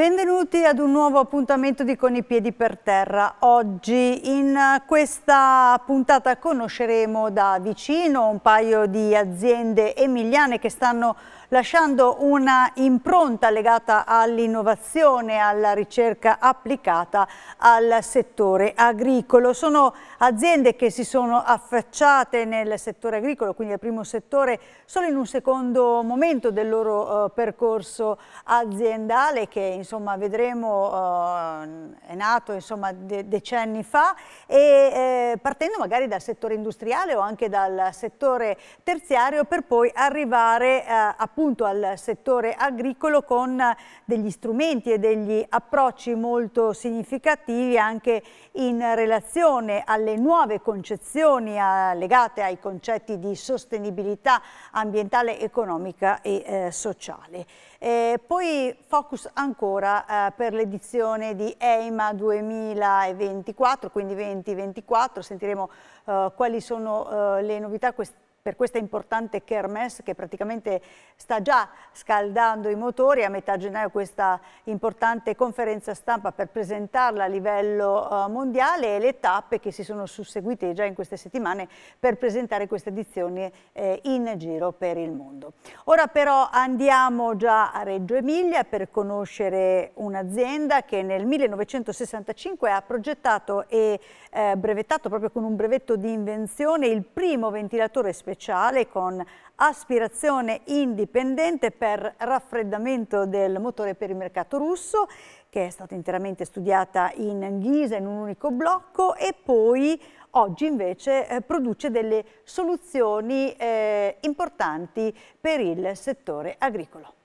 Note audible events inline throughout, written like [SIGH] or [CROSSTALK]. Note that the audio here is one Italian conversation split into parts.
Benvenuti ad un nuovo appuntamento di Con i piedi per terra. Oggi in questa puntata conosceremo da vicino un paio di aziende emiliane che stanno lasciando una impronta legata all'innovazione, alla ricerca applicata al settore agricolo. Sono aziende che si sono affacciate nel settore agricolo, quindi al primo settore, solo in un secondo momento del loro uh, percorso aziendale che insomma vedremo uh, è nato insomma de decenni fa e eh, partendo magari dal settore industriale o anche dal settore terziario per poi arrivare eh, appunto appunto al settore agricolo con degli strumenti e degli approcci molto significativi anche in relazione alle nuove concezioni eh, legate ai concetti di sostenibilità ambientale, economica e eh, sociale. Eh, poi focus ancora eh, per l'edizione di EIMA 2024, quindi 2024, sentiremo eh, quali sono eh, le novità quest'anno per questa importante kermesse che praticamente sta già scaldando i motori a metà gennaio questa importante conferenza stampa per presentarla a livello uh, mondiale e le tappe che si sono susseguite già in queste settimane per presentare questa edizione eh, in giro per il mondo. Ora però andiamo già a Reggio Emilia per conoscere un'azienda che nel 1965 ha progettato e eh, brevettato proprio con un brevetto di invenzione il primo ventilatore speciale speciale con aspirazione indipendente per raffreddamento del motore per il mercato russo che è stata interamente studiata in ghisa in un unico blocco e poi oggi invece eh, produce delle soluzioni eh, importanti per il settore agricolo.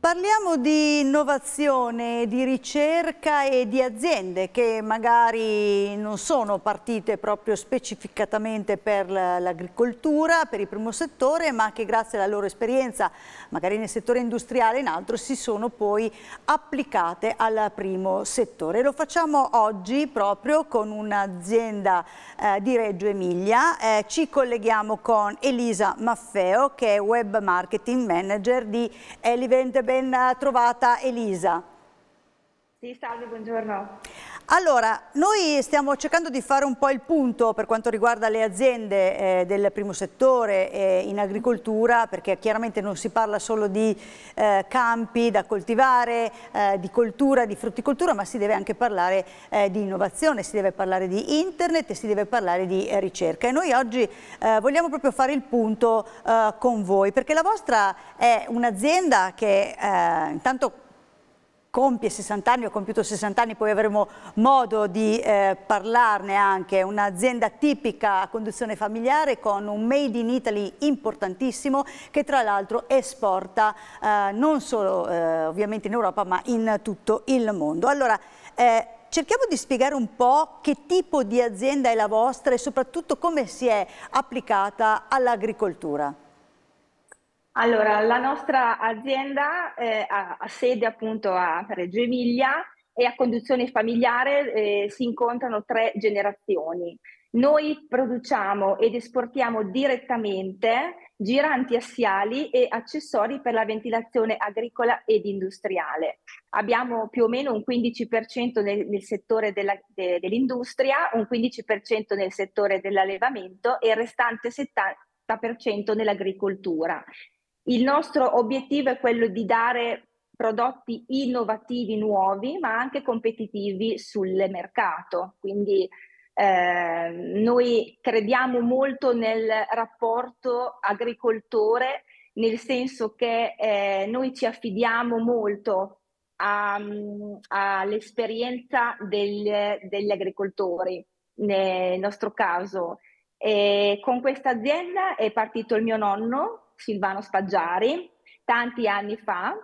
Parliamo di innovazione, di ricerca e di aziende che magari non sono partite proprio specificatamente per l'agricoltura, per il primo settore, ma che grazie alla loro esperienza, magari nel settore industriale e in altro, si sono poi applicate al primo settore. Lo facciamo oggi proprio con un'azienda eh, di Reggio Emilia. Eh, ci colleghiamo con Elisa Maffeo, che è Web Marketing Manager di Elevent Bank ben trovata Elisa. Sì, salve, buongiorno. Allora, noi stiamo cercando di fare un po' il punto per quanto riguarda le aziende eh, del primo settore eh, in agricoltura, perché chiaramente non si parla solo di eh, campi da coltivare, eh, di coltura, di frutticoltura, ma si deve anche parlare eh, di innovazione, si deve parlare di internet e si deve parlare di eh, ricerca. E noi oggi vogliamo proprio fare il punto con voi, perché la vostra è un'azienda che intanto compie 60 anni, ho compiuto 60 anni, poi avremo modo di eh, parlarne anche, un'azienda tipica a conduzione familiare con un made in Italy importantissimo che tra l'altro esporta eh, non solo eh, ovviamente in Europa ma in tutto il mondo. Allora, eh, cerchiamo di spiegare un po' che tipo di azienda è la vostra e soprattutto come si è applicata all'agricoltura. Allora, la nostra azienda eh, ha, ha, sede appunto a Reggio Emilia e a conduzione familiare eh, si incontrano tre generazioni. Noi produciamo ed esportiamo direttamente giranti assiali e accessori per la ventilazione agricola ed industriale. Abbiamo più o meno un 15% nel, nel settore de, dell'industria, un 15% nel settore dell'allevamento e il restante 70% nell'agricoltura. Il nostro obiettivo è quello di dare prodotti innovativi nuovi, ma anche competitivi sul mercato. Quindi eh, noi crediamo molto nel rapporto agricoltore nel senso che eh, noi ci affidiamo molto all'esperienza degli agricoltori, nel nostro caso. E con questa azienda è partito il mio nonno, Silvano Spaggiari, tanti anni fa,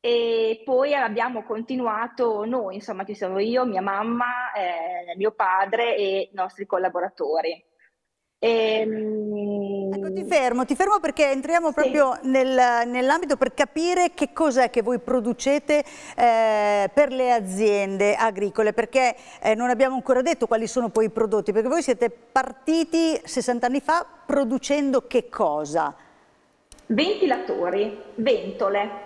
e poi abbiamo continuato noi, insomma ci sono io, mia mamma, eh, mio padre e i nostri collaboratori. Ehm... Ecco, ti fermo, ti fermo perché entriamo proprio sì. nel, nell'ambito per capire che cos'è che voi producete eh, per le aziende agricole, perché eh, non abbiamo ancora detto quali sono poi i prodotti, perché voi siete partiti 60 anni fa producendo che cosa? Ventilatori, ventole,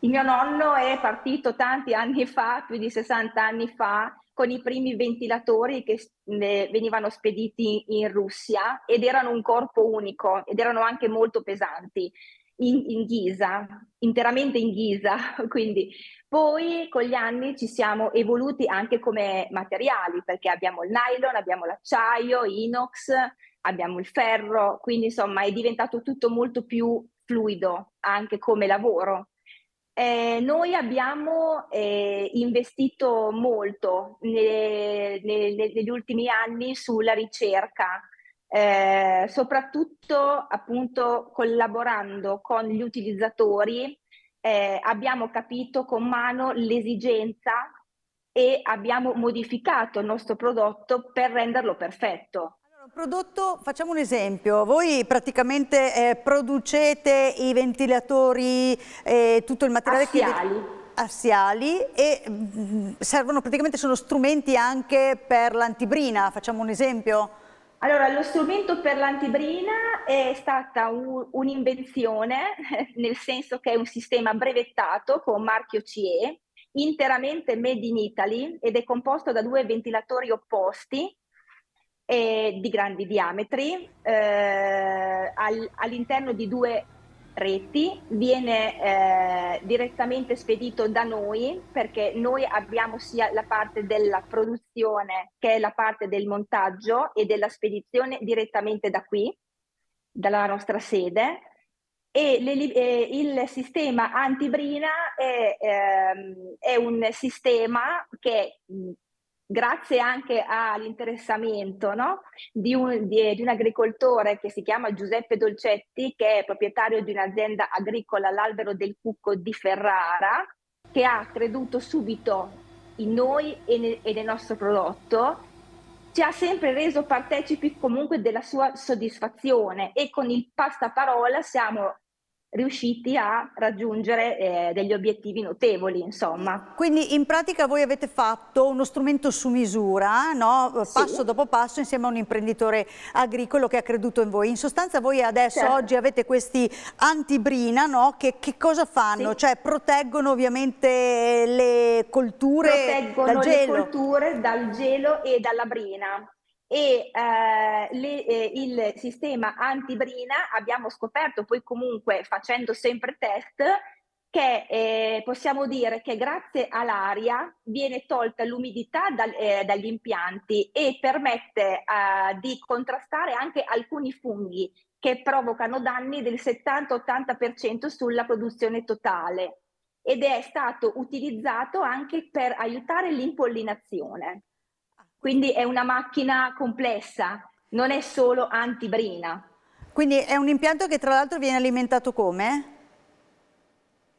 il mio nonno è partito tanti anni fa, più di 60 anni fa, con i primi ventilatori che venivano spediti in Russia ed erano un corpo unico ed erano anche molto pesanti. In, in, ghisa, interamente in ghisa. [LAUGHS] Quindi poi con gli anni ci siamo evoluti anche come materiali perché abbiamo il nylon, abbiamo l'acciaio, inox, abbiamo il ferro, quindi insomma è diventato tutto molto più fluido anche come lavoro. Eh, noi abbiamo eh, investito molto ne, ne, negli ultimi anni sulla ricerca, eh, soprattutto appunto collaborando con gli utilizzatori eh, abbiamo capito con mano l'esigenza e abbiamo modificato il nostro prodotto per renderlo perfetto. Prodotto, facciamo un esempio, voi praticamente eh, producete i ventilatori e eh, tutto il materiale assiali. che assiali e mh, mm, servono praticamente, sono strumenti anche per l'antibrina, facciamo un esempio? Allora, lo strumento per l'antibrina è stata un'invenzione, [LAUGHS] nel senso che è un sistema brevettato con marchio CE, interamente made in Italy ed è composto da due ventilatori opposti eh, di grandi diametri eh, al, all'interno di due reti, viene eh, direttamente spedito da noi perché noi abbiamo sia la parte della produzione che la parte del montaggio e della spedizione direttamente da qui, dalla nostra sede. E le, eh, il sistema antibrina è, ehm, è, un sistema che grazie anche all'interessamento no? di, un, di, di, un, agricoltore che si chiama Giuseppe Dolcetti, che è proprietario di un'azienda agricola, l'Albero del Cucco di Ferrara, che ha creduto subito in noi e, ne, e nel nostro prodotto, ci ha sempre reso partecipi comunque della sua soddisfazione e con il passaparola siamo riusciti a raggiungere eh, degli obiettivi notevoli, insomma. Quindi in pratica voi avete fatto uno strumento su misura, no? passo sì. dopo passo, insieme a un imprenditore agricolo che ha creduto in voi. In sostanza voi adesso, certo. oggi, avete questi antibrina, no? che, che, cosa fanno? Sì. Cioè proteggono ovviamente le colture proteggono dal gelo? Proteggono le colture dal gelo e dalla brina e eh, le, eh, il sistema antibrina abbiamo scoperto poi comunque facendo sempre test che eh, possiamo dire che grazie all'aria viene tolta l'umidità dal, eh, dagli impianti e permette eh, di contrastare anche alcuni funghi che provocano danni del 70-80% sulla produzione totale ed è stato utilizzato anche per aiutare l'impollinazione. Quindi è una macchina complessa, non è solo antibrina. Quindi è un impianto che tra l'altro viene alimentato come?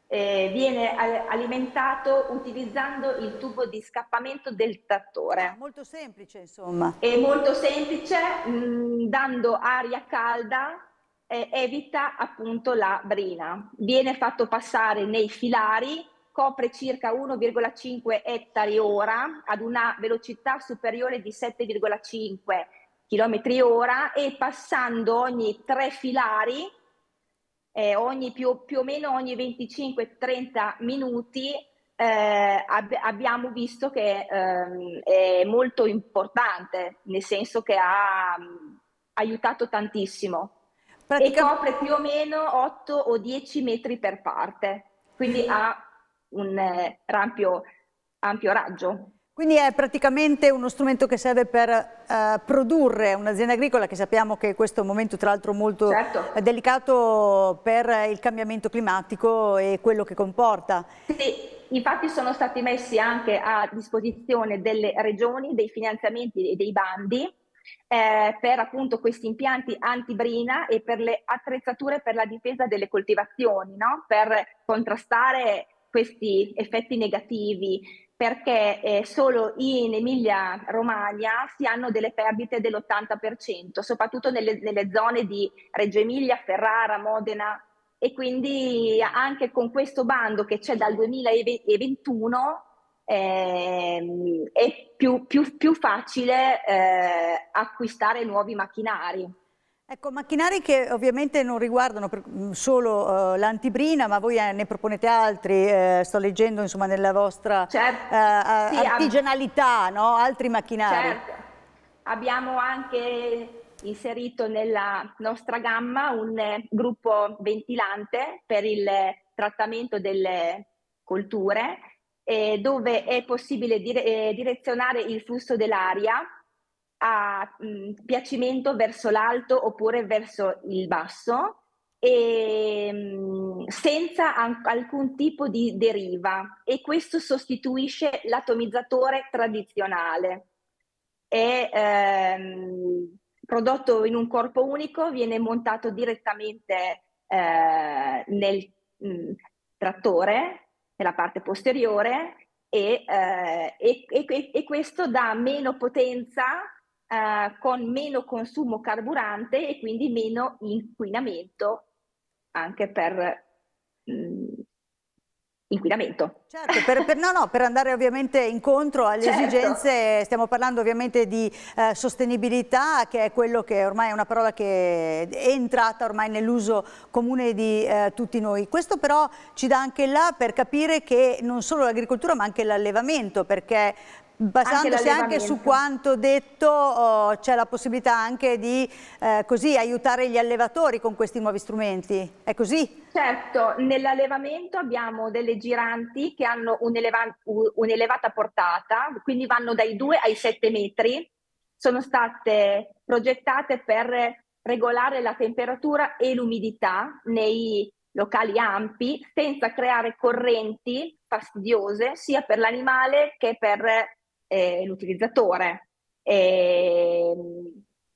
Eh, viene alimentato utilizzando il tubo di scappamento del trattore. Ah, molto semplice insomma. È molto semplice, mh, mm, dando aria calda eh, evita appunto la brina. Viene fatto passare nei filari copre circa 1,5 ettari ora ad una velocità superiore di 7,5 km ora e passando ogni tre filari, eh, ogni più, più, o meno ogni 25-30 minuti, eh, ab- abbiamo visto che ehm, è molto importante, nel senso che ha um, aiutato tantissimo. Pratica... E copre più o meno 8 o 10 metri per parte, quindi ha un eh, ampio, ampio raggio. Quindi è praticamente uno strumento che serve per eh, produrre un'azienda agricola che sappiamo che questo è un momento tra l'altro molto certo. delicato per il cambiamento climatico e quello che comporta. Sì, infatti sono stati messi anche a disposizione delle regioni dei finanziamenti e dei bandi eh, per appunto questi impianti antibrina e per le attrezzature per la difesa delle coltivazioni, no? per contrastare questi effetti negativi perché eh, solo in Emilia-Romagna si hanno delle perdite dell'80%, soprattutto nelle, nelle zone di Reggio Emilia, Ferrara, Modena e quindi anche con questo bando che c'è dal 2021 eh, è più, più, più facile eh, acquistare nuovi macchinari. Ecco, macchinari che ovviamente non riguardano mm, solo uh, l'antibrina, ma voi eh, ne proponete altri, eh, sto leggendo insomma nella vostra certo. uh, sì, artigianalità, no? altri macchinari. Certo, abbiamo anche inserito nella nostra gamma un eh, gruppo ventilante per il trattamento delle colture, eh, dove è possibile dire, eh, direzionare il flusso dell'aria a mh, mm, piacimento verso l'alto oppure verso il basso e, mh, mm, senza an- alcun tipo di deriva e questo sostituisce l'atomizzatore tradizionale. È ehm, prodotto in un corpo unico, viene montato direttamente eh, nel mh, mm, trattore, nella parte posteriore e, eh, e, e questo dà meno potenza eh, con meno consumo carburante e quindi meno inquinamento anche per mh, mm, inquinamento. Certo, per, per, no, no, per andare ovviamente incontro alle certo. esigenze, stiamo parlando ovviamente di eh, sostenibilità, che è quello che ormai è una parola che è entrata ormai nell'uso comune di eh, tutti noi. Questo però ci dà anche là per capire che non solo l'agricoltura ma anche l'allevamento, perché Basandosi anche, anche, su quanto detto oh, c'è la possibilità anche di eh, così, aiutare gli allevatori con questi nuovi strumenti, è così? Certo, nell'allevamento abbiamo delle giranti che hanno un'elevata portata, quindi vanno dai 2 ai 7 metri, sono state progettate per regolare la temperatura e l'umidità nei locali ampi senza creare correnti fastidiose sia per l'animale che per eh, l'utilizzatore. Eh,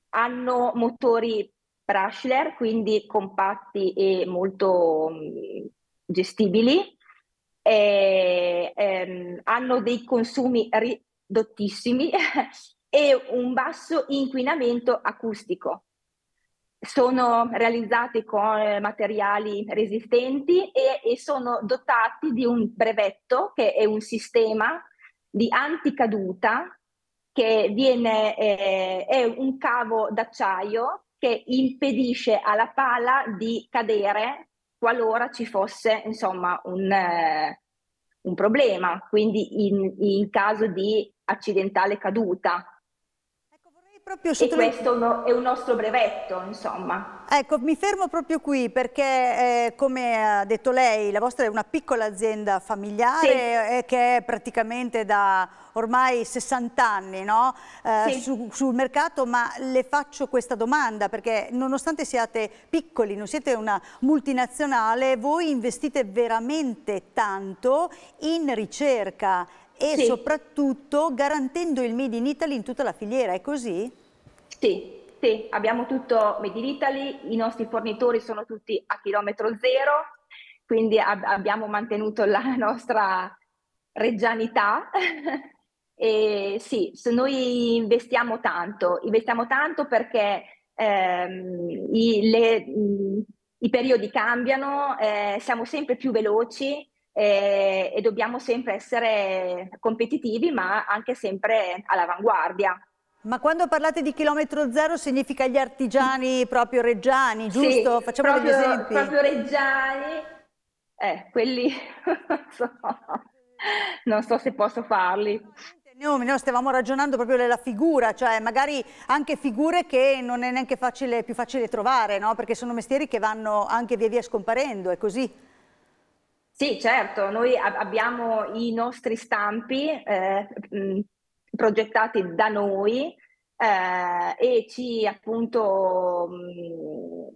hanno motori Brashler, quindi compatti e molto mh, mm, gestibili, e, ehm, hanno dei consumi ridottissimi [LAUGHS] e un basso inquinamento acustico. Sono realizzati con materiali resistenti e, e sono dotati di un brevetto che è un sistema di anticaduta che viene, eh, è un cavo d'acciaio che impedisce alla pala di cadere qualora ci fosse insomma un, eh, un problema, quindi in, in caso di accidentale caduta proprio e questo è un nostro brevetto, insomma. Ecco, mi fermo proprio qui perché, eh, come ha detto lei, la vostra è una piccola azienda familiare sì. eh, che è praticamente da ormai 60 anni no? eh, sì. su, sul mercato, ma le faccio questa domanda perché nonostante siate piccoli, non siete una multinazionale, voi investite veramente tanto in ricerca e sì. soprattutto garantendo il Made in Italy in tutta la filiera, è così? Sì, sì, abbiamo tutto Made in Italy, i nostri fornitori sono tutti a chilometro zero, quindi ab abbiamo mantenuto la [LAUGHS] nostra reggianità. [LAUGHS] e sì, noi investiamo tanto, investiamo tanto perché ehm, i, le, i, periodi cambiano, eh, siamo sempre più veloci eh, e dobbiamo sempre essere competitivi, ma anche sempre all'avanguardia. Ma quando parlate di chilometro zero significa gli artigiani proprio reggiani, giusto? Sì, Facciamo proprio, degli esempi. proprio reggiani, eh, quelli [LAUGHS] non so, non so se posso farli. Noi stavamo ragionando proprio della figura, cioè magari anche figure che non è neanche facile, più facile trovare, no? perché sono mestieri che vanno anche via via scomparendo, è così? Sì, certo, noi abbiamo i nostri stampi eh, progettati da noi eh, e ci appunto mh,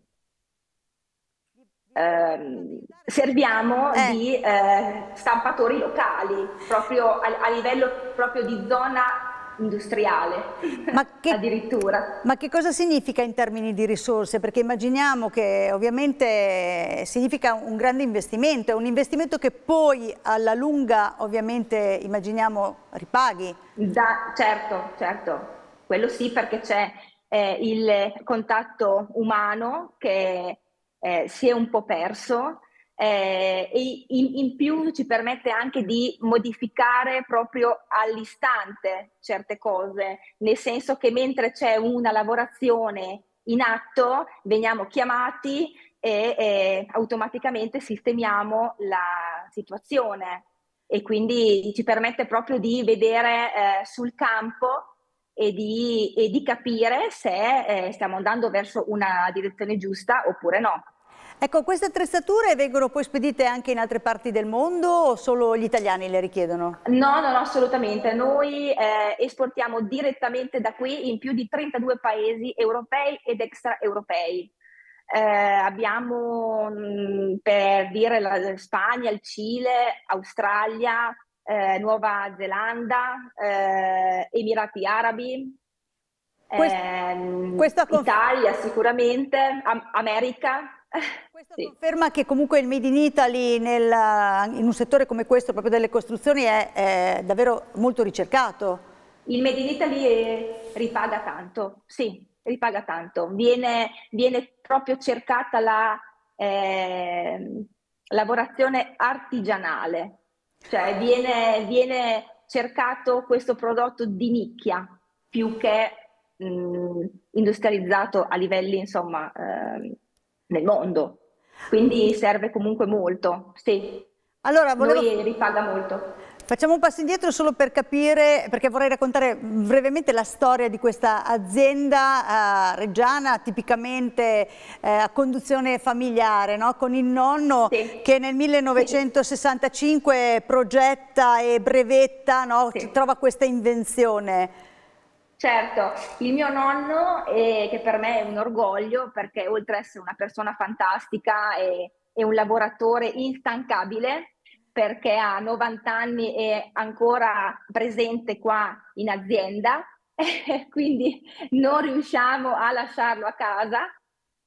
eh, serviamo eh. di eh, stampatori locali proprio a, a livello proprio di zona industriale, ma che, addirittura. Ma che cosa significa in termini di risorse? Perché immaginiamo che ovviamente significa un grande investimento, è un investimento che poi alla lunga ovviamente immaginiamo ripaghi. Da, certo, certo, quello sì perché c'è eh, il contatto umano che eh, si è un po' perso eh, e in, in, più ci permette anche di modificare proprio all'istante certe cose, nel senso che mentre c'è una lavorazione in atto veniamo chiamati e, e automaticamente sistemiamo la situazione e quindi ci permette proprio di vedere eh, sul campo e di, e di capire se eh, stiamo andando verso una direzione giusta oppure no. Ecco, queste attrezzature vengono poi spedite anche in altre parti del mondo o solo gli italiani le richiedono? No, no, no assolutamente. Noi eh, esportiamo direttamente da qui in più di 32 paesi europei ed extraeuropei. Eh, abbiamo mh, mm, per dire la Spagna, il Cile, Australia, eh, Nuova Zelanda, eh, Emirati Arabi, Questo, ehm, Italia sicuramente, Am America. Questo sì. conferma che comunque il Made in Italy nel, in un settore come questo, proprio delle costruzioni, è, è davvero molto ricercato. Il Made in Italy è, ripaga tanto, sì, ripaga tanto. Viene, viene proprio cercata la eh, lavorazione artigianale, cioè viene, viene, cercato questo prodotto di nicchia più che mh, industrializzato a livelli insomma eh, nel mondo. Quindi serve comunque molto, sì. Allora, volevo... Noi ripaga molto. Facciamo un passo indietro solo per capire, perché vorrei raccontare brevemente la storia di questa azienda eh, reggiana, tipicamente eh, a conduzione familiare, no? con il nonno sì. che nel 1965 sì. progetta e brevetta, no? sì. trova questa invenzione. Certo, il mio nonno, eh, che per me è un orgoglio, perché oltre ad essere una persona fantastica e, e un lavoratore instancabile, perché ha 90 anni e ancora presente qua in azienda, [LAUGHS] quindi non riusciamo a lasciarlo a casa.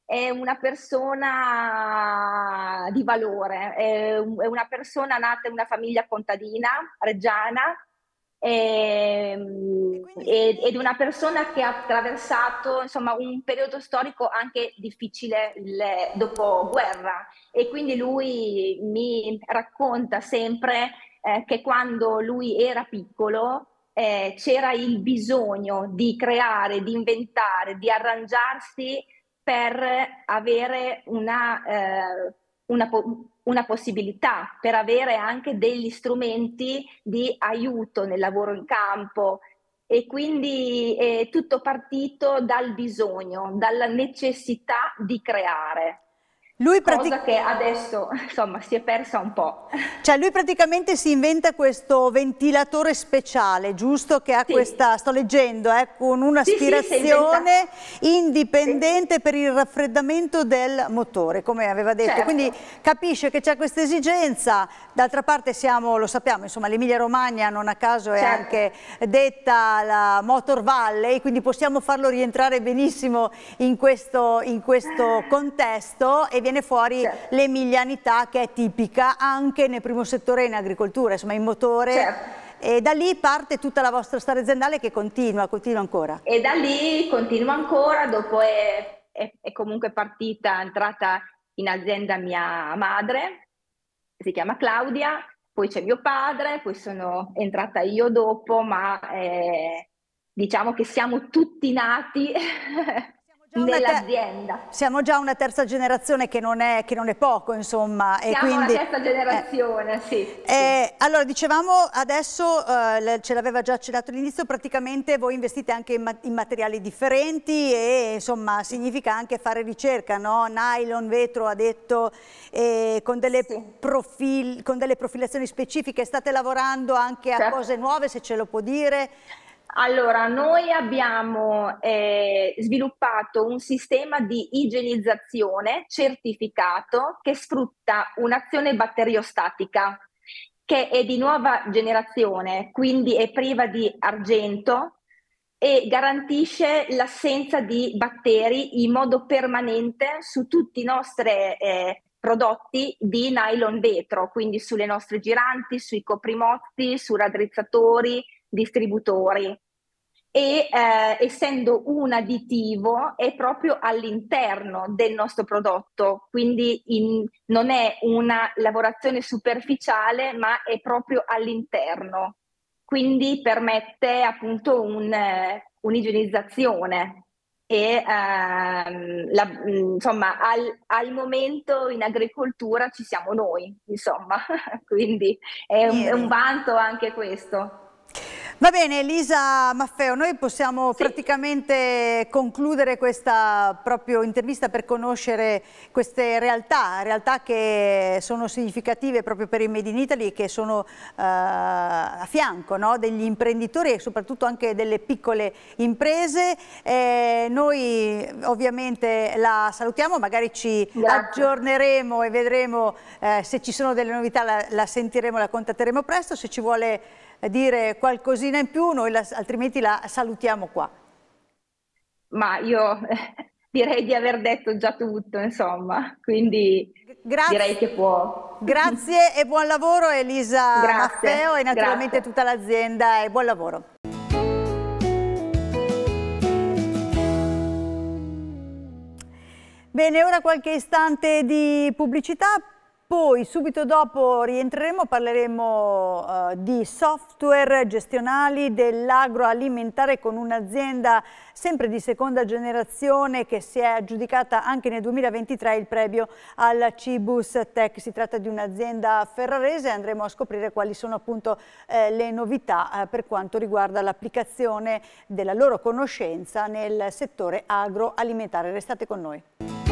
È una persona di valore, è una persona nata in una famiglia contadina reggiana, Ehm, e, ed una persona che ha attraversato insomma, un periodo storico anche difficile il dopoguerra e quindi lui mi racconta sempre eh, che quando lui era piccolo eh, c'era il bisogno di creare, di inventare, di arrangiarsi per avere una, eh, una una possibilità per avere anche degli strumenti di aiuto nel lavoro in campo e quindi è tutto partito dal bisogno, dalla necessità di creare. Lui pratic- cosa che adesso [LAUGHS] insomma si è persa un po'. Cioè lui praticamente si inventa questo ventilatore speciale, giusto? Che ha sì. questa, sto leggendo, eh, con un'aspirazione sì, sì, indipendente per il raffreddamento del motore, come aveva detto. Certo. Quindi capisce che c'è questa esigenza, d'altra parte siamo, lo sappiamo, insomma l'Emilia Romagna non a caso è certo. anche detta la Motor Valley, quindi possiamo farlo rientrare benissimo in questo, in questo contesto e viene fuori certo. l'emilianità che è tipica anche nel primo settore in agricoltura, insomma in motore. Certo. E da lì parte tutta la vostra storia aziendale che continua, continua ancora. E da lì continua ancora, dopo è, è, è comunque partita, è entrata in azienda mia madre, si chiama Claudia, poi c'è mio padre, poi sono entrata io dopo, ma eh, diciamo che siamo tutti nati [LAUGHS] nell'azienda. Siamo già una terza generazione che non è, che non è poco, insomma. Siamo e quindi, una terza generazione, eh, sì, eh, sì. Allora, dicevamo adesso, eh, ce l'aveva già accennato all'inizio, praticamente voi investite anche in, ma in, materiali differenti e insomma significa anche fare ricerca, no? Nylon, vetro, ha detto, con, delle sì. profil con delle profilazioni specifiche. State lavorando anche a certo. cose nuove, se ce lo può dire? Allora, noi abbiamo eh, sviluppato un sistema di igienizzazione certificato che sfrutta un'azione batteriostatica che è di nuova generazione, quindi è priva di argento e garantisce l'assenza di batteri in modo permanente su tutti i nostri eh, prodotti di nylon vetro, quindi sulle nostre giranti, sui coprimozzi, su raddrizzatori, distributori e eh, essendo un additivo è proprio all'interno del nostro prodotto, quindi in, non è una lavorazione superficiale ma è proprio all'interno, quindi permette appunto un, un'igienizzazione. E ehm, la, insomma al, al, momento in agricoltura ci siamo noi, insomma, [LAUGHS] quindi è un, è un vanto anche questo. Va bene, Elisa Maffeo, noi possiamo sì. praticamente concludere questa proprio intervista per conoscere queste realtà, realtà che sono significative proprio per il Made in Italy, che sono uh, a fianco no? degli imprenditori e soprattutto anche delle piccole imprese. Eh, noi ovviamente la salutiamo, magari ci Grazie. aggiorneremo e vedremo eh, se ci sono delle novità, la, la sentiremo, la contatteremo presto, se ci vuole dire qualcosina in più, noi la, altrimenti la salutiamo qua. Ma io [LAUGHS] direi di aver detto già tutto, insomma, quindi grazie, direi che può. Grazie e buon lavoro Elisa grazie, Maffeo e naturalmente grazie. tutta l'azienda e buon lavoro. Bene, ora qualche istante di pubblicità, poi subito dopo rientreremo, parleremo uh, di software gestionali dell'agroalimentare con un'azienda sempre di seconda generazione che si è aggiudicata anche nel 2023 il premio al Cibus Tech. Si tratta di un'azienda ferrarese e andremo a scoprire quali sono appunto eh, le novità eh, per quanto riguarda l'applicazione della loro conoscenza nel settore agroalimentare. Restate con noi.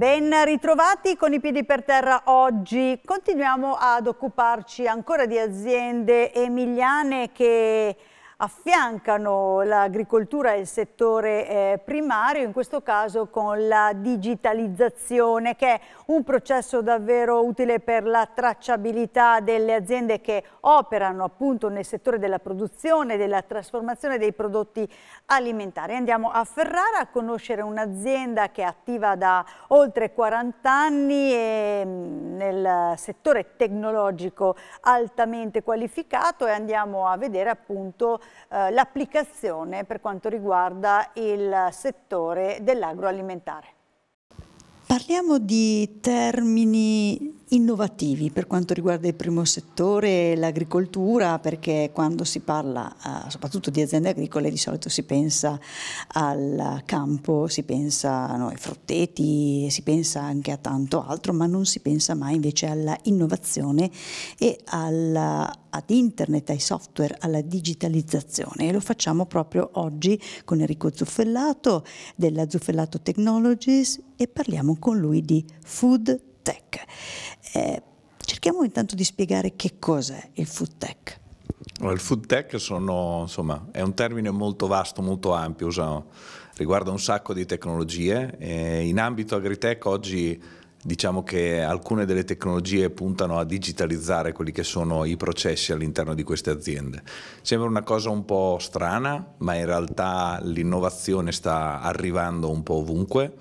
Ben ritrovati con i piedi per terra oggi. Continuiamo ad occuparci ancora di aziende emiliane che affiancano l'agricoltura e il settore eh, primario, in questo caso con la digitalizzazione che è un processo davvero utile per la tracciabilità delle aziende che operano appunto nel settore della produzione, della trasformazione dei prodotti alimentari. Andiamo a Ferrara a conoscere un'azienda che è attiva da oltre 40 anni e mm, nel settore tecnologico altamente qualificato e andiamo a vedere appunto eh, l'applicazione per quanto riguarda il settore dell'agroalimentare. Parliamo di termini innovativi per quanto riguarda il primo settore, l'agricoltura, perché quando si parla eh, soprattutto di aziende agricole di solito si pensa al campo, si pensa no, ai frutteti, si pensa anche a tanto altro, ma non si pensa mai invece alla innovazione e alla, ad internet, ai software, alla digitalizzazione. E lo facciamo proprio oggi con Enrico Zuffellato della Zuffellato Technologies e parliamo con lui di Food Tech. Eh, cerchiamo intanto di spiegare che cos'è il food tech. il food tech sono, insomma, è un termine molto vasto, molto ampio, usa, riguarda un sacco di tecnologie. E in ambito agritech oggi diciamo che alcune delle tecnologie puntano a digitalizzare quelli che sono i processi all'interno di queste aziende. Sembra una cosa un po' strana, ma in realtà l'innovazione sta arrivando un po' ovunque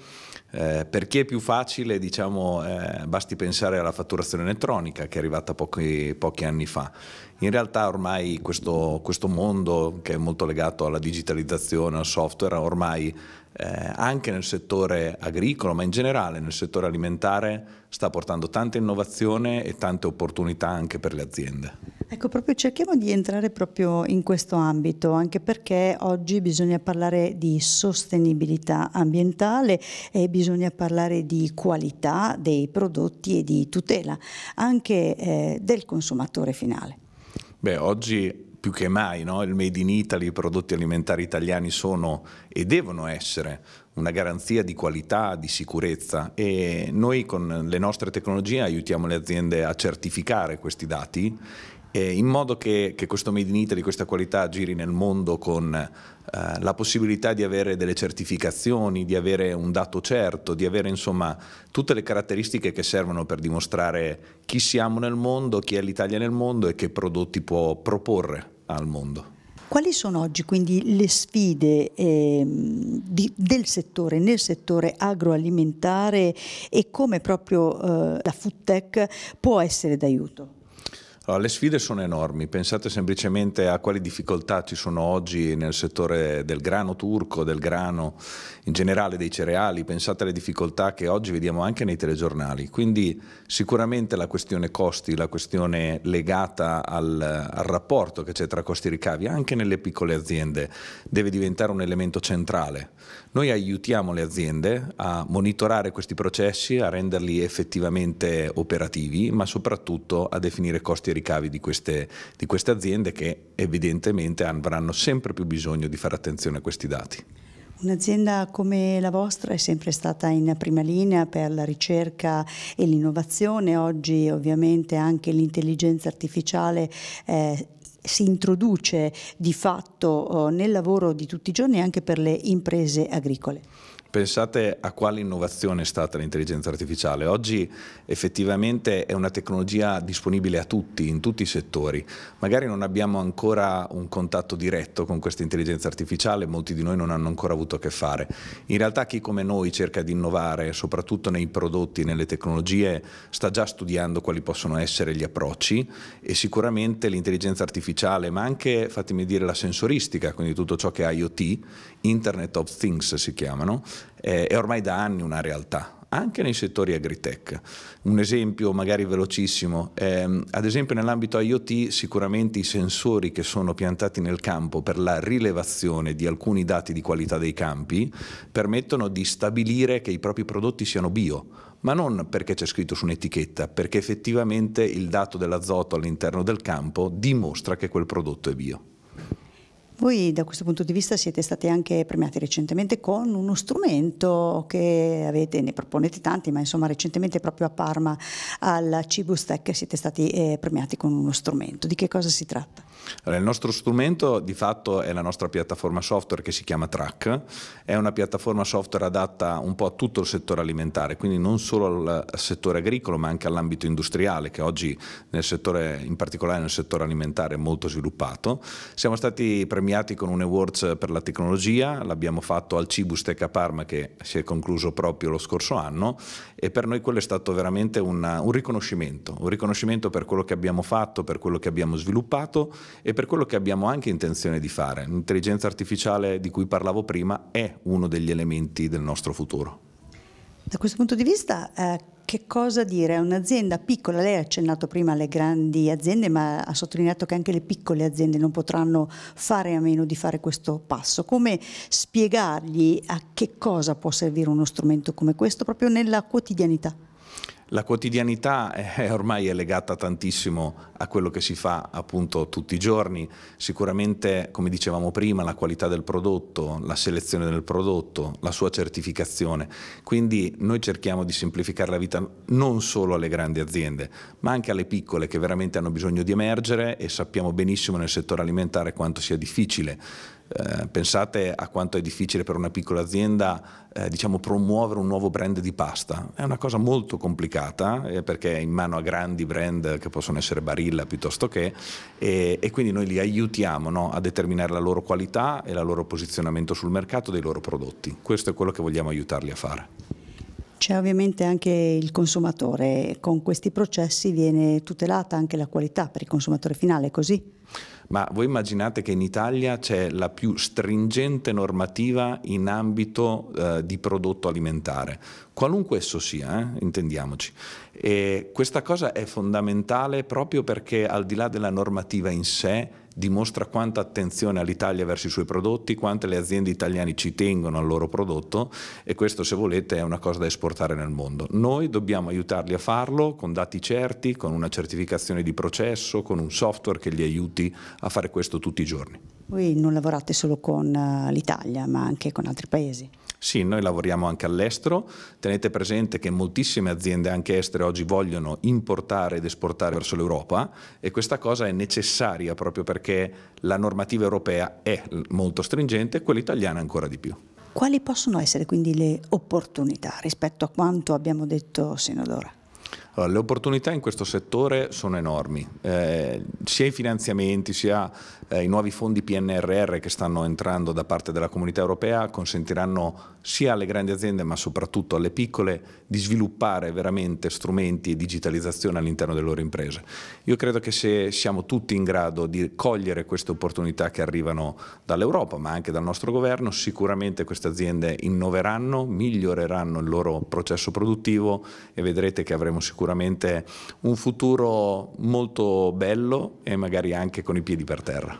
eh, per chi è più facile, diciamo, eh, basti pensare alla fatturazione elettronica che è arrivata pochi, pochi anni fa. In realtà ormai questo, questo, mondo che è molto legato alla digitalizzazione, al software, ormai eh, anche nel settore agricolo, ma in generale nel settore alimentare, sta portando tanta innovazione e tante opportunità anche per le aziende. Ecco, proprio cerchiamo di entrare proprio in questo ambito, anche perché oggi bisogna parlare di sostenibilità ambientale e bisogna parlare di qualità dei prodotti e di tutela anche eh, del consumatore finale. Beh, oggi più che mai no? il Made in Italy, i prodotti alimentari italiani sono e devono essere una garanzia di qualità, di sicurezza e noi con le nostre tecnologie aiutiamo le aziende a certificare questi dati in modo che, che, questo Made in Italy, questa qualità giri nel mondo con eh, la possibilità di avere delle certificazioni, di avere un dato certo, di avere insomma tutte le caratteristiche che servono per dimostrare chi siamo nel mondo, chi è l'Italia nel mondo e che prodotti può proporre al mondo. Quali sono oggi quindi le sfide eh, di, del settore, nel settore agroalimentare e come proprio eh, la food tech può essere d'aiuto? Allora, le sfide sono enormi, pensate semplicemente a quali difficoltà ci sono oggi nel settore del grano turco, del grano in generale, dei cereali, pensate alle difficoltà che oggi vediamo anche nei telegiornali, quindi sicuramente la questione costi, la questione legata al, al rapporto che c'è tra costi e ricavi, anche nelle piccole aziende, deve diventare un elemento centrale. Noi aiutiamo le aziende a monitorare questi processi, a renderli effettivamente operativi, ma soprattutto a definire costi e ricavi di queste, di queste aziende che evidentemente avranno sempre più bisogno di fare attenzione a questi dati. Un'azienda come la vostra è sempre stata in prima linea per la ricerca e l'innovazione, oggi ovviamente anche l'intelligenza artificiale eh, si introduce di fatto eh, nel lavoro di tutti i giorni anche per le imprese agricole. Pensate a quale innovazione è stata l'intelligenza artificiale. Oggi effettivamente è una tecnologia disponibile a tutti, in tutti i settori. Magari non abbiamo ancora un contatto diretto con questa intelligenza artificiale, molti di noi non hanno ancora avuto a che fare. In realtà chi come noi cerca di innovare, soprattutto nei prodotti, nelle tecnologie, sta già studiando quali possono essere gli approcci e sicuramente l'intelligenza artificiale, ma anche, fatemi dire, la sensoristica, quindi tutto ciò che è IoT, Internet of Things si chiamano, eh, è ormai da anni una realtà anche nei settori agritech. Un esempio magari velocissimo, ehm, ad esempio nell'ambito IoT sicuramente i sensori che sono piantati nel campo per la rilevazione di alcuni dati di qualità dei campi permettono di stabilire che i propri prodotti siano bio, ma non perché c'è scritto su un'etichetta, perché effettivamente il dato dell'azoto all'interno del campo dimostra che quel prodotto è bio. Voi da questo punto di vista siete stati anche premiati recentemente con uno strumento che avete, ne proponete tanti, ma insomma recentemente proprio a Parma al Cibus Tech siete stati eh, premiati con uno strumento. Di che cosa si tratta? Allora, il nostro strumento di fatto è la nostra piattaforma software che si chiama Track, è una piattaforma software adatta un po' a tutto il settore alimentare, quindi non solo al settore agricolo ma anche all'ambito industriale che oggi nel settore, in particolare nel settore alimentare è molto sviluppato. Siamo stati premiati con un awards per la tecnologia, l'abbiamo fatto al Cibus Tech a Parma che si è concluso proprio lo scorso anno. E per noi quello è stato veramente una, un riconoscimento, un riconoscimento per quello che abbiamo fatto, per quello che abbiamo sviluppato e per quello che abbiamo anche intenzione di fare. L'intelligenza artificiale di cui parlavo prima è uno degli elementi del nostro futuro. Da questo punto di vista, eh, che cosa dire? È un'azienda piccola, lei ha accennato prima alle grandi aziende, ma ha sottolineato che anche le piccole aziende non potranno fare a meno di fare questo passo. Come spiegargli a che cosa può servire uno strumento come questo proprio nella quotidianità? La quotidianità è ormai è legata tantissimo a quello che si fa appunto tutti i giorni, sicuramente come dicevamo prima la qualità del prodotto, la selezione del prodotto, la sua certificazione, quindi noi cerchiamo di semplificare la vita non solo alle grandi aziende ma anche alle piccole che veramente hanno bisogno di emergere e sappiamo benissimo nel settore alimentare quanto sia difficile eh, pensate a quanto è difficile per una piccola azienda eh, diciamo, promuovere un nuovo brand di pasta. È una cosa molto complicata eh, perché è in mano a grandi brand che possono essere Barilla piuttosto che e, e quindi noi li aiutiamo no, a determinare la loro qualità e il loro posizionamento sul mercato dei loro prodotti. Questo è quello che vogliamo aiutarli a fare. C'è ovviamente anche il consumatore, con questi processi viene tutelata anche la qualità per il consumatore finale, così? Ma voi immaginate che in Italia c'è la più stringente normativa in ambito eh, di prodotto alimentare, qualunque esso sia, eh, intendiamoci. E questa cosa è fondamentale proprio perché al di là della normativa in sé dimostra quanta attenzione ha l'Italia verso i suoi prodotti, quante le aziende italiane ci tengono al loro prodotto e questo se volete è una cosa da esportare nel mondo. Noi dobbiamo aiutarli a farlo con dati certi, con una certificazione di processo, con un software che li aiuti a fare questo tutti i giorni. Voi non lavorate solo con eh, l'Italia ma anche con altri paesi? Sì, noi lavoriamo anche all'estero, tenete presente che moltissime aziende anche estere oggi vogliono importare ed esportare verso l'Europa e questa cosa è necessaria proprio perché la normativa europea è molto stringente, quella italiana ancora di più. Quali possono essere quindi le opportunità rispetto a quanto abbiamo detto sino ad ora? Allora, le opportunità in questo settore sono enormi, eh, sia i finanziamenti sia eh, i nuovi fondi PNRR che stanno entrando da parte della comunità europea consentiranno sia alle grandi aziende ma soprattutto alle piccole di sviluppare veramente strumenti e digitalizzazione all'interno delle loro imprese. Io credo che se siamo tutti in grado di cogliere queste opportunità che arrivano dall'Europa ma anche dal nostro governo, sicuramente queste aziende innoveranno, miglioreranno il loro processo produttivo e vedrete che avremo sicuramente un futuro molto bello e magari anche con i piedi per terra.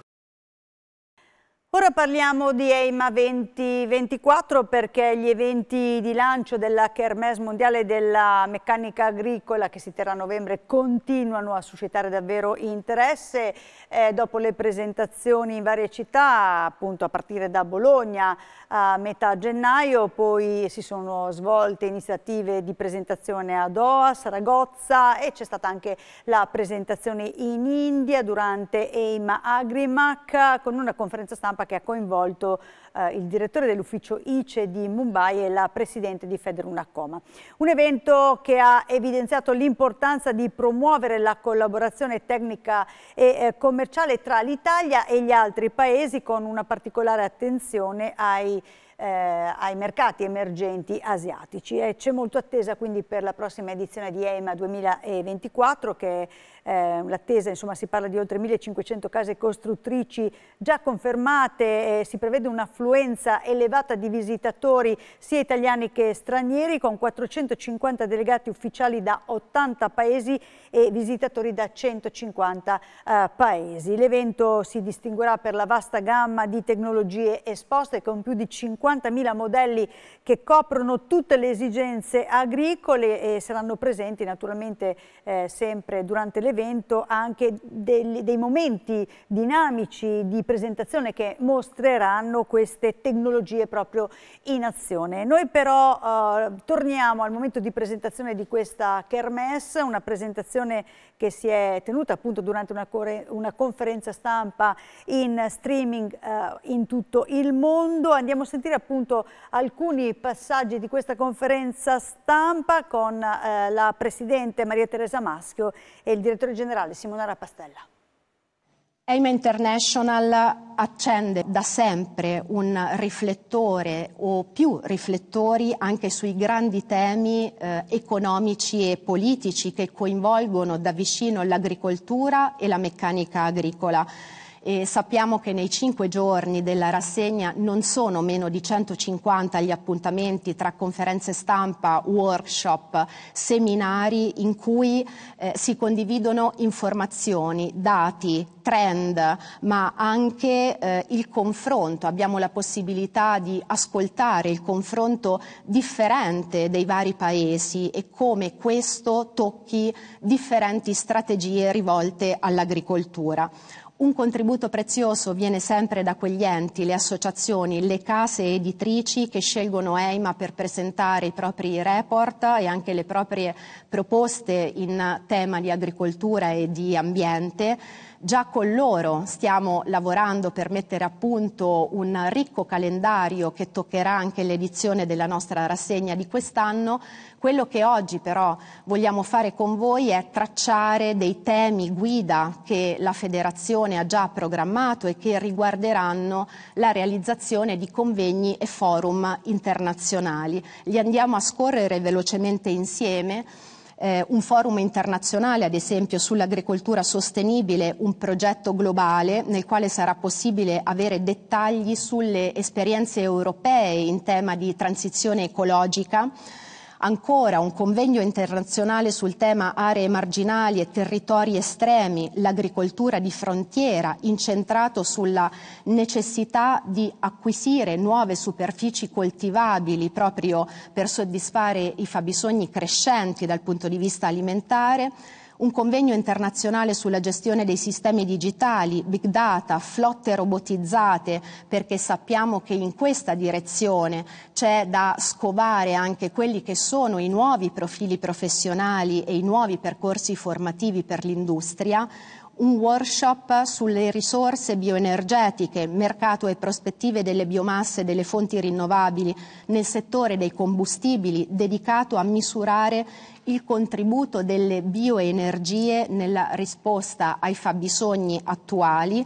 Ora parliamo di EIMA 2024 perché gli eventi di lancio della Kermesse mondiale della meccanica agricola che si terrà a novembre continuano a suscitare davvero interesse. Eh, dopo le presentazioni in varie città, appunto a partire da Bologna a metà gennaio, poi si sono svolte iniziative di presentazione a Doha, Saragozza e c'è stata anche la presentazione in India durante EIMA Agrimac con una conferenza stampa stampa che ha coinvolto eh, il direttore dell'ufficio ICE di Mumbai e la presidente di Federunacoma. Un evento che ha evidenziato l'importanza di promuovere la collaborazione tecnica e eh, commerciale tra l'Italia e gli altri paesi con una particolare attenzione ai eh, ai mercati emergenti asiatici e c'è molto attesa quindi per la prossima edizione di EIMA 2024 che eh, l'attesa insomma si parla di oltre 1500 case costruttrici già confermate e si prevede un'affluenza elevata di visitatori sia italiani che stranieri con 450 delegati ufficiali da 80 paesi e visitatori da 150 eh, paesi. L'evento si distinguerà per la vasta gamma di tecnologie esposte con più di 50.000 modelli che coprono tutte le esigenze agricole e saranno presenti naturalmente eh, sempre durante l'evento anche dei, dei momenti dinamici di presentazione che mostreranno queste tecnologie proprio in azione. Noi però eh, torniamo al momento di presentazione di questa Kermesse, una presentazione che si è tenuta appunto durante una, una conferenza stampa in streaming eh, in tutto il mondo. Andiamo a sentire appunto alcuni passaggi di questa conferenza stampa con eh, la Presidente Maria Teresa Maschio e il Direttore Generale Simona Rapastella. EIMA International accende da sempre un riflettore o più riflettori anche sui grandi temi eh, economici e politici che coinvolgono da vicino l'agricoltura e la meccanica agricola. E sappiamo che nei cinque giorni della rassegna non sono meno di 150 gli appuntamenti tra conferenze stampa, workshop, seminari in cui eh, si condividono informazioni, dati, trend, ma anche eh, il confronto. Abbiamo la possibilità di ascoltare il confronto differente dei vari paesi e come questo tocchi differenti strategie rivolte all'agricoltura. Un contributo prezioso viene sempre da quegli enti, le associazioni, le case editrici che scelgono EIMA per presentare i propri report e anche le proprie proposte in tema di agricoltura e di ambiente. Già con loro stiamo lavorando per mettere a punto un ricco calendario che toccherà anche l'edizione della nostra rassegna di quest'anno. Quello che oggi però vogliamo fare con voi è tracciare dei temi guida che la Federazione ha già programmato e che riguarderanno la realizzazione di convegni e forum internazionali. Li andiamo a scorrere velocemente insieme eh, un forum internazionale, ad esempio sull'agricoltura sostenibile, un progetto globale nel quale sarà possibile avere dettagli sulle esperienze europee in tema di transizione ecologica Ancora un convegno internazionale sul tema aree marginali e territori estremi, l'agricoltura di frontiera, incentrato sulla necessità di acquisire nuove superfici coltivabili proprio per soddisfare i fabbisogni crescenti dal punto di vista alimentare un convegno internazionale sulla gestione dei sistemi digitali, big data, flotte robotizzate, perché sappiamo che in questa direzione c'è da scovare anche quelli che sono i nuovi profili professionali e i nuovi percorsi formativi per l'industria, un workshop sulle risorse bioenergetiche, mercato e prospettive delle biomasse e delle fonti rinnovabili nel settore dei combustibili, dedicato a misurare il contributo delle bioenergie nella risposta ai fabbisogni attuali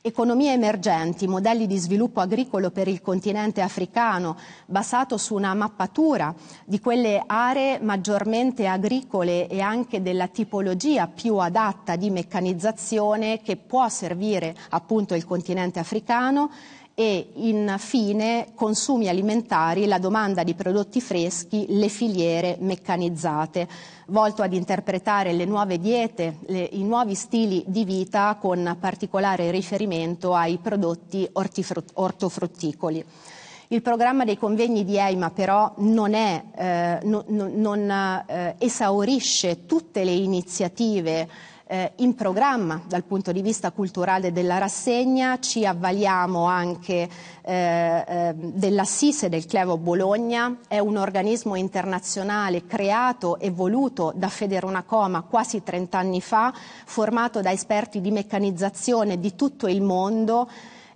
economie emergenti, modelli di sviluppo agricolo per il continente africano, basato su una mappatura di quelle aree maggiormente agricole e anche della tipologia più adatta di meccanizzazione che può servire appunto il continente africano e infine consumi alimentari, la domanda di prodotti freschi, le filiere meccanizzate, volto ad interpretare le nuove diete, le, i nuovi stili di vita con particolare riferimento ai prodotti ortofrutticoli. Il programma dei convegni di EIMA però non, è, eh, no, no, non eh, esaurisce tutte le iniziative eh, in programma dal punto di vista culturale della rassegna, ci avvaliamo anche eh, eh, dell'Assise del Clevo Bologna, è un organismo internazionale creato e voluto da Federonacoma quasi 30 anni fa, formato da esperti di meccanizzazione di tutto il mondo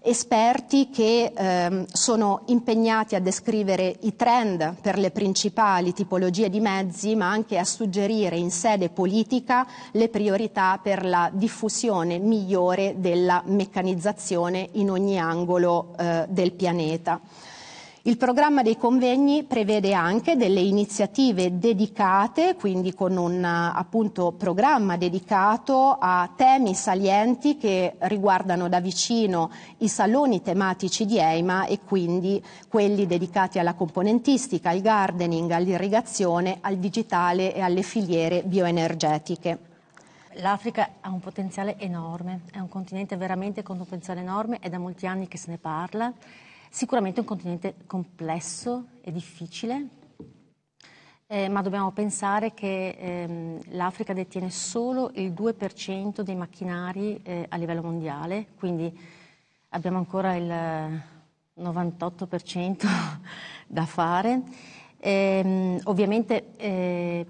esperti che ehm, sono impegnati a descrivere i trend per le principali tipologie di mezzi, ma anche a suggerire in sede politica le priorità per la diffusione migliore della meccanizzazione in ogni angolo eh, del pianeta. Il programma dei convegni prevede anche delle iniziative dedicate, quindi con un appunto, programma dedicato a temi salienti che riguardano da vicino i saloni tematici di EIMA e quindi quelli dedicati alla componentistica, al gardening, all'irrigazione, al digitale e alle filiere bioenergetiche. L'Africa ha un potenziale enorme, è un continente veramente con un potenziale enorme, è da molti anni che se ne parla Sicuramente un continente complesso e difficile, eh, ma dobbiamo pensare che ehm, l'Africa detiene solo il 2% dei macchinari eh, a livello mondiale, quindi abbiamo ancora il 98% [LAUGHS] da fare. Eh, ovviamente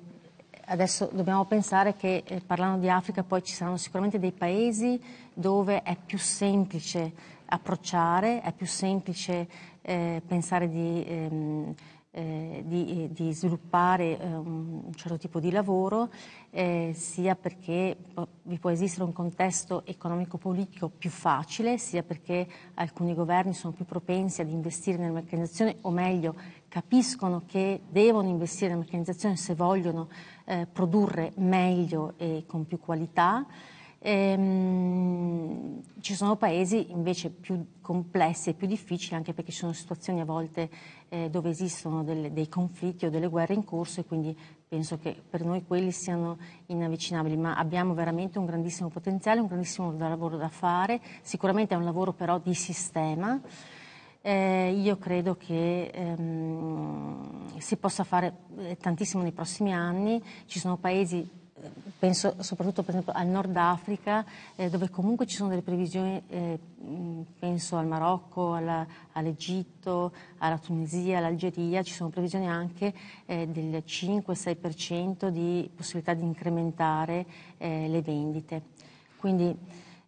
adesso dobbiamo pensare che eh, parlando di Africa poi ci saranno sicuramente dei paesi dove è più semplice approcciare, è più semplice eh, pensare di, ehm, eh, di, di sviluppare eh, un certo tipo di lavoro, eh, sia perché vi può esistere un contesto economico-politico più facile, sia perché alcuni governi sono più propensi ad investire nella meccanizzazione, o meglio, capiscono che devono investire nella meccanizzazione se vogliono eh, produrre meglio e con più qualità. Ehm, ci sono paesi invece più complessi e più difficili anche perché ci sono situazioni a volte eh, dove esistono delle, dei conflitti o delle guerre in corso e quindi penso che per noi quelli siano inavvicinabili, ma abbiamo veramente un grandissimo potenziale, un grandissimo lavoro da fare, sicuramente è un lavoro però di sistema. Eh, io credo che ehm, si possa fare eh, tantissimo nei prossimi anni, ci sono paesi penso soprattutto per esempio, al Nord Africa, eh, dove comunque ci sono delle previsioni, eh, penso al Marocco, alla, all'Egitto, alla Tunisia, all'Algeria, ci sono previsioni anche eh, del 5-6% di possibilità di incrementare eh, le vendite. Quindi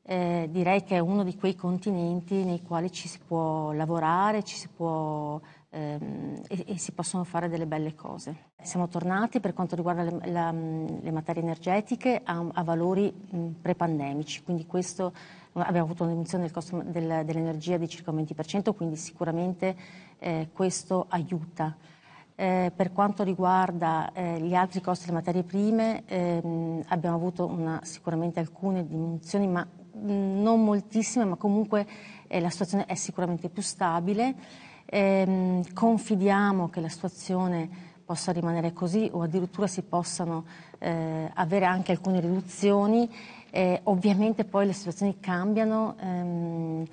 eh, direi che è uno di quei continenti nei quali ci si può lavorare, ci si può ehm, e, e, si possono fare delle belle cose. Siamo tornati per quanto riguarda le, la, le materie energetiche a, a valori mh, prepandemici, quindi questo abbiamo avuto una diminuzione del costo del, dell'energia di circa un 20%, quindi sicuramente eh, questo aiuta. Eh, per quanto riguarda eh, gli altri costi delle materie prime, ehm, abbiamo avuto una, sicuramente alcune diminuzioni, ma mm, non moltissime, ma comunque eh, la situazione è sicuramente più stabile. Ehm, confidiamo che la situazione possa rimanere così o addirittura si possano eh, avere anche alcune riduzioni. Eh, ovviamente poi le situazioni cambiano. Ehm,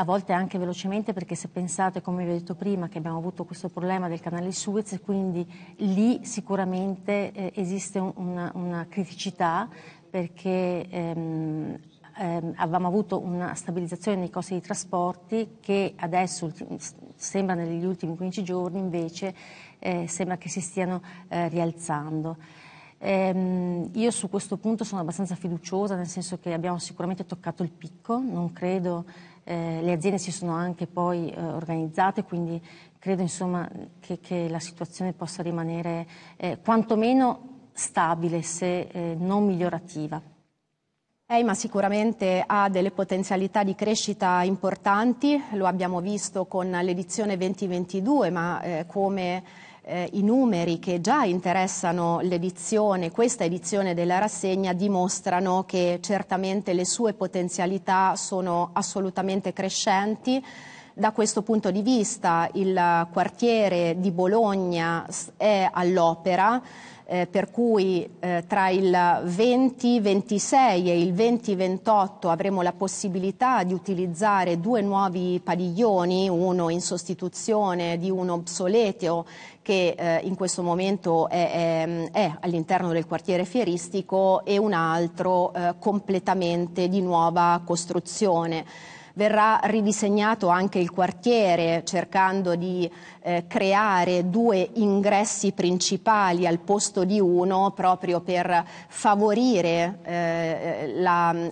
a volte anche velocemente perché se pensate, come vi ho detto prima, che abbiamo avuto questo problema del canale Suez, quindi lì sicuramente eh, esiste un, una, una, criticità perché ehm, ehm, avevamo avuto una stabilizzazione nei costi dei trasporti che adesso sembra negli ultimi 15 giorni invece eh, sembra che si stiano eh, rialzando. Ehm, io su questo punto sono abbastanza fiduciosa, nel senso che abbiamo sicuramente toccato il picco, non credo eh, le aziende si sono anche poi eh, organizzate, quindi credo insomma, che, che, la situazione possa rimanere eh, quantomeno stabile se eh, non migliorativa. EIMA sicuramente ha delle potenzialità di crescita importanti, lo abbiamo visto con l'edizione 2022, ma eh, come eh, i numeri che già interessano l'edizione, questa edizione della rassegna, dimostrano che certamente le sue potenzialità sono assolutamente crescenti. Da questo punto di vista il quartiere di Bologna è all'opera eh, per cui eh, tra il 2026 e il 2028 avremo la possibilità di utilizzare due nuovi padiglioni, uno in sostituzione di uno obsoleto che eh, in questo momento è, è, è, all'interno del quartiere fieristico e un altro eh, completamente di nuova costruzione verrà ridisegnato anche il quartiere cercando di eh, creare due ingressi principali al posto di uno proprio per favorire eh,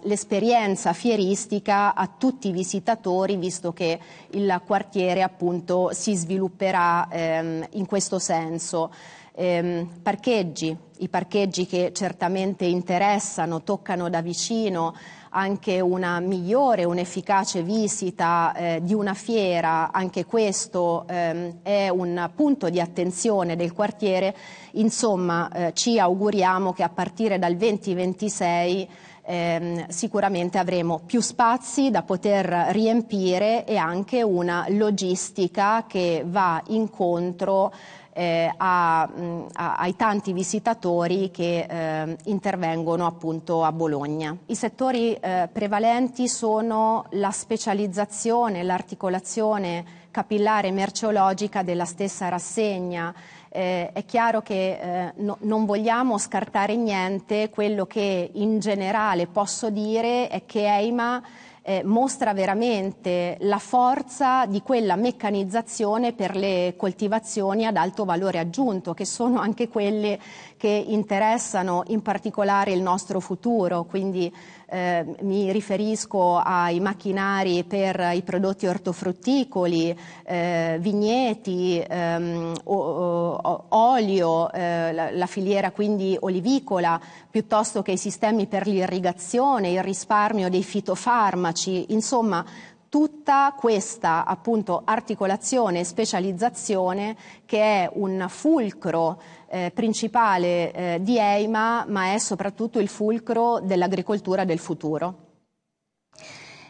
l'esperienza fieristica a tutti i visitatori visto che il quartiere appunto si svilupperà ehm, in questo senso. Ehm, parcheggi, i parcheggi che certamente interessano, toccano da vicino anche una migliore, un'efficace visita eh, di una fiera, anche questo ehm, è un punto di attenzione del quartiere, insomma eh, ci auguriamo che a partire dal 2026 ehm, sicuramente avremo più spazi da poter riempire e anche una logistica che va incontro eh, a, mh, a, ai tanti visitatori che eh, intervengono appunto a Bologna. I settori eh, prevalenti sono la specializzazione, l'articolazione capillare merceologica della stessa rassegna. Eh, è chiaro che eh, no, non vogliamo scartare niente, quello che in generale posso dire è che EIMA eh, mostra veramente la forza di quella meccanizzazione per le coltivazioni ad alto valore aggiunto, che sono anche quelle che interessano in particolare il nostro futuro. Quindi eh, mi riferisco ai macchinari per i prodotti ortofrutticoli, eh, vigneti, ehm, olio, eh, la, la, filiera quindi olivicola, piuttosto che i sistemi per l'irrigazione, il risparmio dei fitofarmaci, insomma tutta questa appunto articolazione e specializzazione che è un fulcro eh, principale eh, di EIMA, ma è soprattutto il fulcro dell'agricoltura del futuro.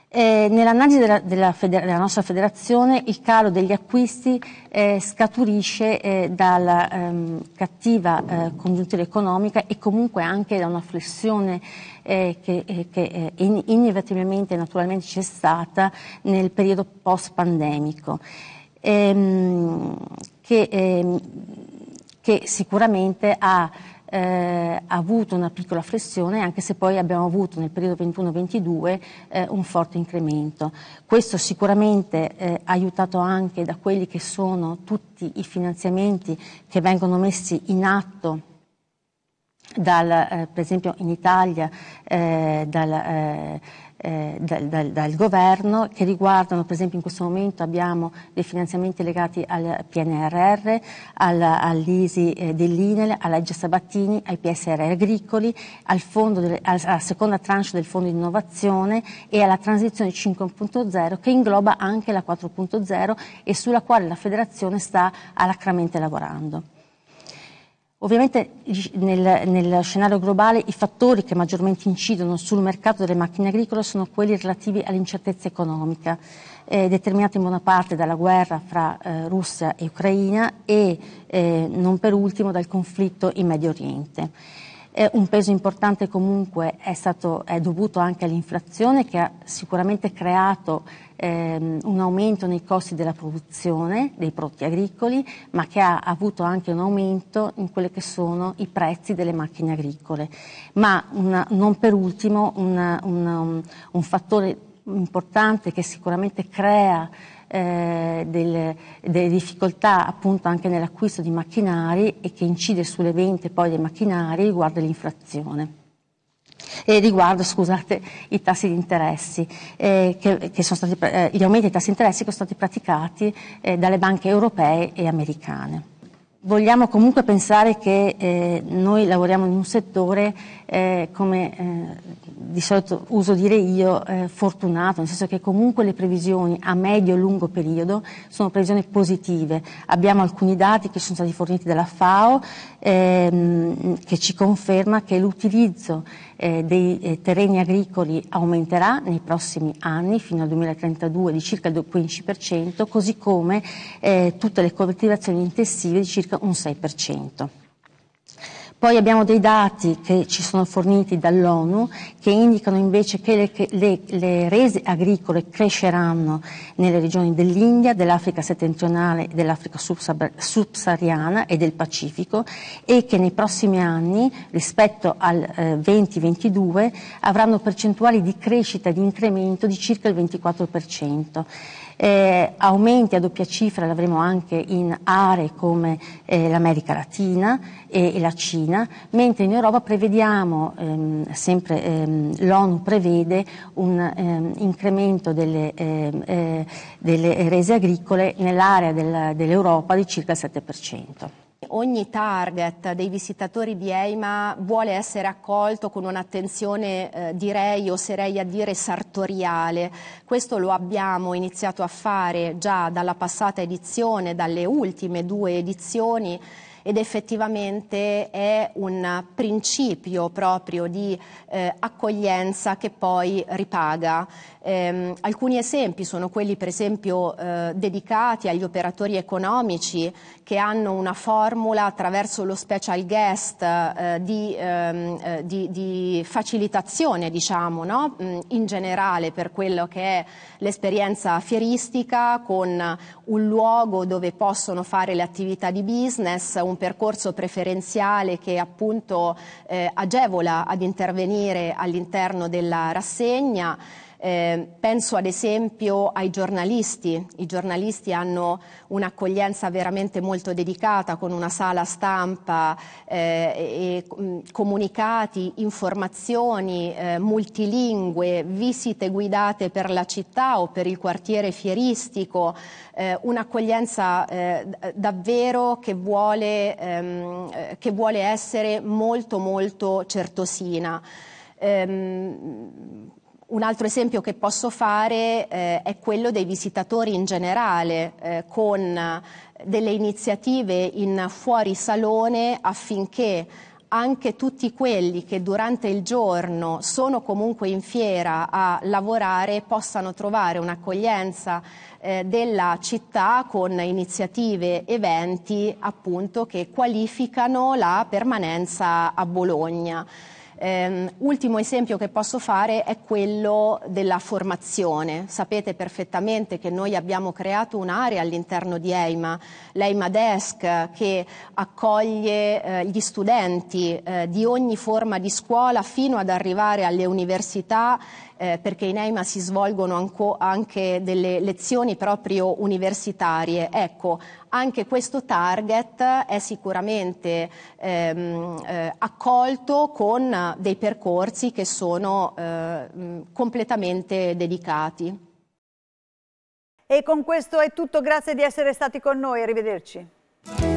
Eh, nell'analisi della, della, della, nostra federazione il calo degli acquisti eh, scaturisce eh, dalla ehm, cattiva eh, congiuntura economica e comunque anche da una flessione eh, che, eh, che in, inevitabilmente naturalmente c'è stata nel periodo post-pandemico. Ehm, che, ehm, che sicuramente ha eh, avuto una piccola flessione, anche se poi abbiamo avuto nel periodo 21-22 eh, un forte incremento. Questo sicuramente eh, aiutato anche da quelli che sono tutti i finanziamenti che vengono messi in atto dal, eh, per esempio in Italia eh, dal, eh, eh, dal, dal, dal, governo che riguardano, per esempio in questo momento abbiamo dei finanziamenti legati al PNRR, al, all'ISI eh, dell'INEL, alla legge Sabattini, ai PSR agricoli, al delle, alla seconda tranche del fondo di innovazione e alla transizione 5.0 che ingloba anche la 4.0 e sulla quale la federazione sta alacramente lavorando. Ovviamente nel, nel, scenario globale i fattori che maggiormente incidono sul mercato delle macchine agricole sono quelli relativi all'incertezza economica, eh, determinati in buona parte dalla guerra fra eh, Russia e Ucraina e eh, non per ultimo dal conflitto in Medio Oriente. Eh, un peso importante comunque è, stato, è dovuto anche all'inflazione che ha sicuramente creato ehm, un aumento nei costi della produzione dei prodotti agricoli, ma che ha avuto anche un aumento in quelli che sono i prezzi delle macchine agricole. Ma una, non per ultimo una, una, un, un fattore importante che sicuramente crea eh, delle, delle, difficoltà appunto anche nell'acquisto di macchinari e che incide sulle vendite poi dei macchinari riguarda l'inflazione e riguardo scusate, i tassi di interessi, eh, che, che stati, eh, gli aumenti dei tassi di interessi che sono stati praticati eh, dalle banche europee e americane. Vogliamo comunque pensare che eh, noi lavoriamo in un settore, eh, come eh, di solito uso dire io, eh, fortunato, nel senso che comunque le previsioni a medio e lungo periodo sono previsioni positive. Abbiamo alcuni dati che sono stati forniti dalla FAO ehm, che ci conferma che l'utilizzo eh, dei eh, terreni agricoli aumenterà nei prossimi anni fino al 2032 di circa il 15%, così come eh, tutte le coltivazioni intensive di circa un 6%. Poi abbiamo dei dati che ci sono forniti dall'ONU che indicano invece che le, le, le, rese agricole cresceranno nelle regioni dell'India, dell'Africa settentrionale, dell'Africa subsahariana e del Pacifico e che nei prossimi anni rispetto al eh, 2022 avranno percentuali di crescita e di incremento di circa il 24%. Eh, aumenti a doppia cifra l'avremo anche in aree come eh, l'America Latina e, e, la Cina, mentre in Europa prevediamo, ehm, sempre ehm, l'ONU prevede un ehm, incremento delle, ehm, eh, delle, rese agricole nell'area del, dell'Europa di circa il 7%. Ogni target dei visitatori di EIMA vuole essere accolto con un'attenzione, eh, direi, oserei a dire, sartoriale. Questo lo abbiamo iniziato a fare già dalla passata edizione, dalle ultime due edizioni ed effettivamente è un principio proprio di eh, accoglienza che poi ripaga. Eh, alcuni esempi sono quelli per esempio eh, dedicati agli operatori economici che hanno una formula attraverso lo special guest eh, di, ehm, eh, di, di, facilitazione diciamo, no? Mm, in generale per quello che è l'esperienza fieristica con un luogo dove possono fare le attività di business, un percorso preferenziale che appunto eh, agevola ad intervenire all'interno della rassegna. Eh, penso ad esempio ai giornalisti, i giornalisti hanno un'accoglienza veramente molto dedicata con una sala stampa eh, e mh, mm, comunicati, informazioni eh, multilingue, visite guidate per la città o per il quartiere fieristico, eh, un'accoglienza eh, davvero che vuole, ehm, eh, che vuole essere molto molto certosina. Um, un altro esempio che posso fare eh, è quello dei visitatori in generale, eh, con delle iniziative in fuori salone affinché anche tutti quelli che durante il giorno sono comunque in fiera a lavorare possano trovare un'accoglienza eh, della città con iniziative, eventi appunto che qualificano la permanenza a Bologna. Um, ultimo esempio che posso fare è quello della formazione. Sapete perfettamente che noi abbiamo creato un'area all'interno di EIMA, l'EIMA Desk, che accoglie eh, gli studenti eh, di ogni forma di scuola fino ad arrivare alle università eh, perché in EIMA si svolgono anche delle lezioni proprio universitarie. Ecco, anche questo target è sicuramente ehm, eh, accolto con dei percorsi che sono eh, completamente dedicati. E con questo è tutto, grazie di essere stati con noi, arrivederci.